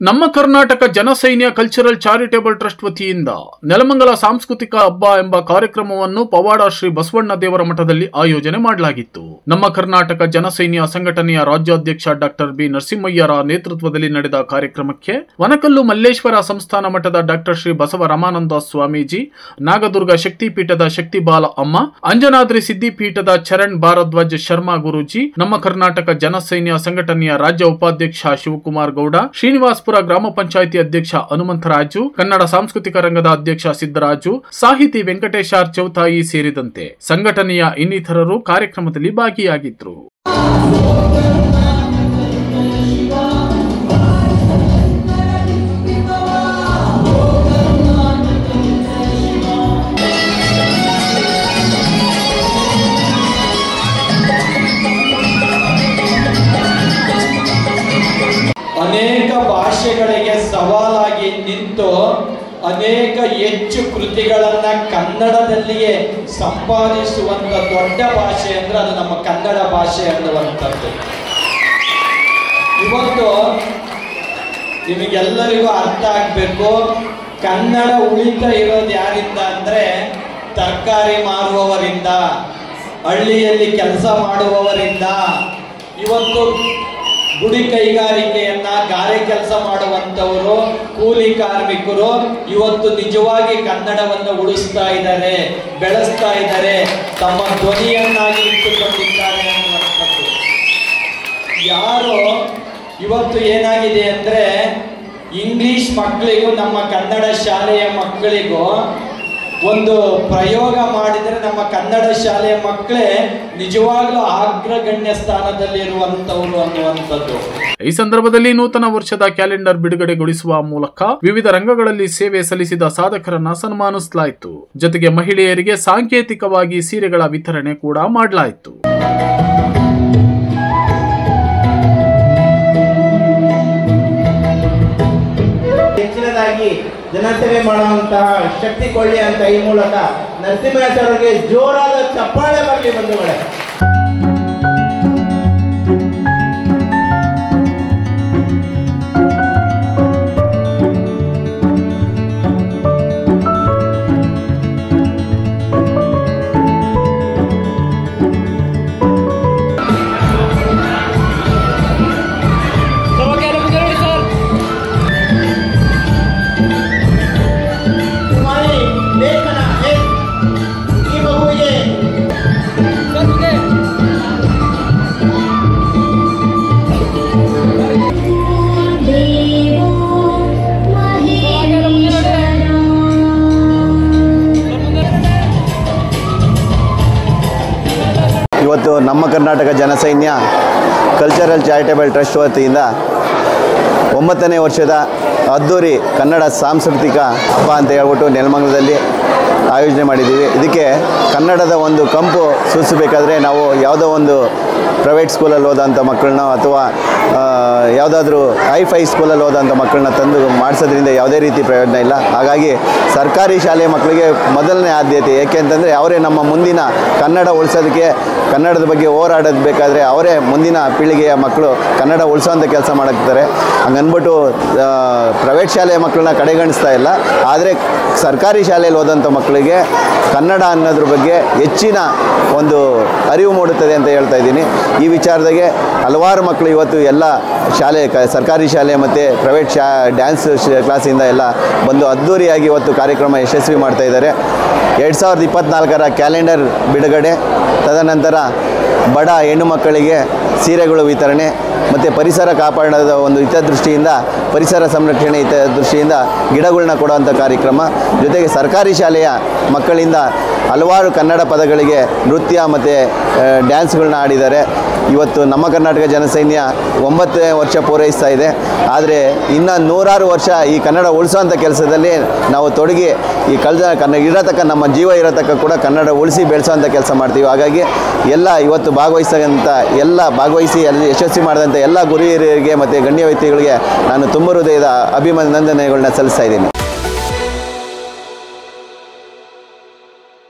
ನಮ್ಮ Karnataka Janasainya cultural charitable trust ವತಿಯಿಂದ ನೆಲಮಂಗಲ ಸಾಂಸ್ಕೃತಿಕ ಹಬ್ಬ ಎಂಬ ಕಾರ್ಯಕ್ರಮವನ್ನು ಪವಾಡ ಶ್ರೀ ಬಸವಣ್ಣ ದೇವರ ಮಠದಲ್ಲಿ ಆಯೋಜನೆ ಮಾಡಲಾಗಿತ್ತು. ನಮ್ಮ ಕರ್ನಾಟಕ ಜನಸೈನ್ಯ ಸಂಘಟನೆಯ ರಾಜ್ಯಾಧ್ಯಕ್ಷ ಡಾಕ್ಟರ್ ಬಿ ನರಸಿಂಹಯ್ಯರ ನೇತೃತ್ವದಲ್ಲಿ ನಡೆದ ಕಾರ್ಯಕ್ರಮಕ್ಕೆ ವನಕಲ್ಲು ಮಲ್ಲೇಶ್ವರ ಸಂಸ್ಥಾನ ಮಠದ ಡಾಕ್ಟರ್ ಶ್ರೀ ಬಸವ ರಮಾನಂದ ಸ್ವಾಮೀಜಿ, ನಾಗದುರ್ಗ ಶಕ್ತಿಪೀಠದ ಶಕ್ತಿಬಾಲ ಅಮ್ಮ, ಅಂಜನಾದ್ರಿ ಸಿದ್ದಿಪೀಠದ ಚರಣ್ ಭಾರದ್ವಾಜ್ ಶರ್ಮಾ ಗುರೂಜಿ, ನಮ್ಮ ಕರ್ನಾಟಕ ಜನಸೈನ್ಯ ಸಂಘಟನೆಯ ರಾಜ್ಯ ಉಪಾಧ್ಯಕ್ಷ ಶಿವಕುಮಾರ್ ಗೌಡ ಶ್ರೀನಿವಾಸಪುರ ಗ್ರಾಮ ಪಂಚಾಯಿತಿ ಅಧ್ಯಕ್ಷ ಹನುಮಂತರಾಜು, ಕನ್ನಡ ಸಾಂಸ್ಕೃತಿಕ ರಂಗದ ಅಧ್ಯಕ್ಷ ಸಿದ್ದರಾಜು, ಸಾಹಿತಿ ವೆಂಕಟೇಶಾರ್ ಚೌತಾಯಿ ಸೇರಿದಂತೆ ಸಂಘಟನೆಯ ಇನ್ನಿತರರು ಕಾರ್ಯಕ್ರಮದಲ್ಲಿ ಭಾಗಿಯಾಗಿದ್ರು. ಅನೇಕ ಭಾಷೆಗಳಿಗೆ ಸವಾಲಾಗಿ ನಿಂತು ಅನೇಕ ಹೆಚ್ಚು ಕೃತಿಗಳನ್ನ ಕನ್ನಡದಲ್ಲಿಯೇ ಸಂಪಾದಿಸುವಂತ ದೊಡ್ಡ ಭಾಷೆ ಅಂದ್ರೆ ಅದು ನಮ್ಮ ಕನ್ನಡ ಭಾಷೆ ಅನ್ನುವಂಥದ್ದು. ಇವತ್ತು ನಿಮಗೆಲ್ಲರಿಗೂ ಅರ್ಥ ಆಗ್ಬೇಕು, ಕನ್ನಡ ಉಳಿತಾ ಇರೋದು ಯಾರಿಂದ ಅಂದ್ರೆ ತರಕಾರಿ ಮಾರುವವರಿಂದ, ಹಳ್ಳಿಯಲ್ಲಿ ಕೆಲಸ ಮಾಡುವವರಿಂದ. ಇವತ್ತು ಗುಡಿ ಕೈಗಾರಿಕೆಯನ್ನ ಗಾರೆ ಕೆಲಸ ಮಾಡುವಂತವರು ಕೂಲಿ ಕಾರ್ಮಿಕರು ಇವತ್ತು ನಿಜವಾಗಿ ಕನ್ನಡವನ್ನು ಉಳಿಸ್ತಾ ಇದ್ದಾರೆ, ಬೆಳೆಸ್ತಾ ಇದ್ದಾರೆ. ತಮ್ಮ ಧ್ವನಿಯನ್ನಾಗಿ ಇಟ್ಟುಕೊಂಡಿದ್ದಾರೆ ಅನ್ನುವಂಥದ್ದು. ಯಾರು ಇವತ್ತು ಏನಾಗಿದೆ ಅಂದ್ರೆ, ಇಂಗ್ಲಿಷ್ ಮಕ್ಕಳಿಗೂ, ನಮ್ಮ ಕನ್ನಡ ಶಾಲೆಯ ಮಕ್ಕಳಿಗೂ ಒಂದು ಪ್ರಯೋಗ ಮಾಡಿದರೆ ನಮ್ಮ ಕನ್ನಡ ಶಾಲೆಯ ಮಕ್ಕಳೇ ನಿಜವಾಗ್ಲೂ ಅಗ್ರಗಣ್ಯ ಸ್ಥಾನದಲ್ಲಿರುವಂತವ್ರು ಅನ್ನುವಂಥದ್ದು. ಈ ಸಂದರ್ಭದಲ್ಲಿ ನೂತನ ವರ್ಷದ ಕ್ಯಾಲೆಂಡರ್ ಬಿಡುಗಡೆಗೊಳಿಸುವ ಮೂಲಕ ವಿವಿಧ ರಂಗಗಳಲ್ಲಿ ಸೇವೆ ಸಲ್ಲಿಸಿದ ಸಾಧಕರನ್ನ ಸನ್ಮಾನಿಸಲಾಯಿತು. ಜೊತೆಗೆ ಮಹಿಳೆಯರಿಗೆ ಸಾಂಕೇತಿಕವಾಗಿ ಸೀರೆಗಳ ವಿತರಣೆ ಕೂಡ ಮಾಡಲಾಯಿತು. ಹೆಚ್ಚಿನದಾಗಿ ಜನಸೇವೆ ಮಾಡುವಂತಹ ಶಕ್ತಿ ಕೊಳ್ಳಿ ಅಂತ ಈ ಮೂಲಕ ನರಸಿಂಹರಾಜ್ ಅವರಿಗೆ ಜೋರಾದ ಚಪ್ಪಾಳೆ ಬರಲಿ ಬಂಧುಗಳೇ. ಇವತ್ತು ನಮ್ಮ Karnataka Janasainya cultural charitable trust ವತಿಯಿಂದ ಒಂಬತ್ತನೇ ವರ್ಷದ ಅದ್ದೂರಿ ಕನ್ನಡ ಸಾಂಸ್ಕೃತಿಕ ಹಬ್ಬ ಅಂತ ಹೇಳ್ಬಿಟ್ಟು ನೆಲಮಂಗಲದಲ್ಲಿ ಆಯೋಜನೆ ಮಾಡಿದ್ದೀವಿ. ಇದಕ್ಕೆ ಕನ್ನಡದ ಒಂದು ಕಂಪು ಸೂಚಿಸಬೇಕಾದ್ರೆ ನಾವು ಯಾವುದೋ ಒಂದು ಪ್ರೈವೇಟ್ ಸ್ಕೂಲಲ್ಲಿ ಓದೋಂಥ ಮಕ್ಕಳನ್ನ ಅಥವಾ ಯಾವುದಾದ್ರೂ ಐ ಫೈ ಸ್ಕೂಲಲ್ಲಿ ಓದೋಂಥ ಮಕ್ಕಳನ್ನ ತಂದು ಮಾಡಿಸೋದ್ರಿಂದ ಯಾವುದೇ ರೀತಿ ಪ್ರಯೋಜನ ಇಲ್ಲ. ಹಾಗಾಗಿ ಸರ್ಕಾರಿ ಶಾಲೆಯ ಮಕ್ಕಳಿಗೆ ಮೊದಲನೇ ಆದ್ಯತೆ. ಏಕೆ ಅಂತಂದರೆ ಅವರೇ ನಮ್ಮ ಮುಂದಿನ ಕನ್ನಡ ಉಳಿಸೋದಕ್ಕೆ, ಕನ್ನಡದ ಬಗ್ಗೆ ಹೋರಾಡೋದು ಬೇಕಾದರೆ ಅವರೇ ಮುಂದಿನ ಪೀಳಿಗೆಯ ಮಕ್ಕಳು ಕನ್ನಡ ಉಳಿಸೋಂಥ ಕೆಲಸ ಮಾಡಕ್ತಾರೆ ಹಂಗನ್ಬಿಟ್ಟು ಪ್ರೈವೇಟ್ ಶಾಲೆಯ ಮಕ್ಕಳನ್ನ ಕಡೆಗಣಿಸ್ತಾ ಇಲ್ಲ. ಆದರೆ ಸರ್ಕಾರಿ ಶಾಲೆಯಲ್ಲಿ ಓದೋಂಥ ಮಕ್ಕಳಿಗೆ ಕನ್ನಡ ಅನ್ನೋದ್ರ ಬಗ್ಗೆ ಹೆಚ್ಚಿನ ಒಂದು ಅರಿವು ಮೂಡುತ್ತದೆ ಅಂತ ಹೇಳ್ತಾ ಇದ್ದೀನಿ. ಈ ವಿಚಾರದಾಗೆ ಹಲವಾರು ಮಕ್ಕಳು ಇವತ್ತು ಎಲ್ಲ ಶಾಲೆ, ಕ, ಸರ್ಕಾರಿ ಶಾಲೆ ಮತ್ತು ಪ್ರೈವೇಟ್ ಶಾ ಡ್ಯಾನ್ಸ್ ಕ್ಲಾಸಿಂದ ಎಲ್ಲ ಬಂದು ಅದ್ಧೂರಿಯಾಗಿ ಇವತ್ತು ಕಾರ್ಯಕ್ರಮ ಯಶಸ್ವಿ ಮಾಡ್ತಾ ಇದ್ದಾರೆ. ಎರಡು ಸಾವಿರದ ಇಪ್ಪತ್ತ್ನಾಲ್ಕರ ಕ್ಯಾಲೆಂಡರ್ ಬಿಡುಗಡೆ. ತದನಂತರ ಬಡ ಹೆಣ್ಣು ಮಕ್ಕಳಿಗೆ ಸೀರೆಗಳು ವಿತರಣೆ. ಮತ್ತು ಪರಿಸರ ಕಾಪಾಡೋದ ಒಂದು ಹಿತದೃಷ್ಟಿಯಿಂದ, ಪರಿಸರ ಸಂರಕ್ಷಣೆ ಹಿತದೃಷ್ಟಿಯಿಂದ ಗಿಡಗಳನ್ನ ಕೊಡುವಂಥ ಕಾರ್ಯಕ್ರಮ. ಜೊತೆಗೆ ಸರ್ಕಾರಿ ಶಾಲೆಯ ಮಕ್ಕಳಿಂದ ಹಲವಾರು ಕನ್ನಡ ಪದಗಳಿಗೆ ನೃತ್ಯ ಮತ್ತು ಡ್ಯಾನ್ಸ್ಗಳನ್ನ ಆಡಿದ್ದಾರೆ. ಇವತ್ತು ನಮ್ಮ ಕರ್ನಾಟಕ ಜನಸೈನ್ಯ ಒಂಬತ್ತನೇ ವರ್ಷ ಪೂರೈಸ್ತಾ ಇದೆ. ಆದರೆ ಇನ್ನು ನೂರಾರು ವರ್ಷ ಈ ಕನ್ನಡ ಉಳಿಸೋಂಥ ಕೆಲಸದಲ್ಲಿ ನಾವು ತೊಡಗಿ ಈ ಕಳೆದ ಕನ್ನಡ ಇರತಕ್ಕ ನಮ್ಮ ಜೀವ ಇರತಕ್ಕ ಕೂಡ ಕನ್ನಡ ಉಳಿಸಿ ಬೆಳೆಸೋಂಥ ಕೆಲಸ ಮಾಡ್ತೀವಿ. ಹಾಗಾಗಿ ಎಲ್ಲ ಇವತ್ತು ಭಾಗವಹಿಸಿದಂಥ ಎಲ್ಲ ಭಾಗವಹಿಸಿ, ಅಲ್ಲಿ ಯಶಸ್ವಿ ಮಾಡಿದಂಥ ಎಲ್ಲ ಗುರು ಹಿರಿಯರಿಗೆ ಮತ್ತು ಗಣ್ಯ ವ್ಯಕ್ತಿಗಳಿಗೆ ನಾನು ತುಂಬ ಹೃದಯದ ಅಭಿನಂದನೆಗಳನ್ನ ಸಲ್ಲಿಸ್ತಾ ಇದ್ದೀನಿ.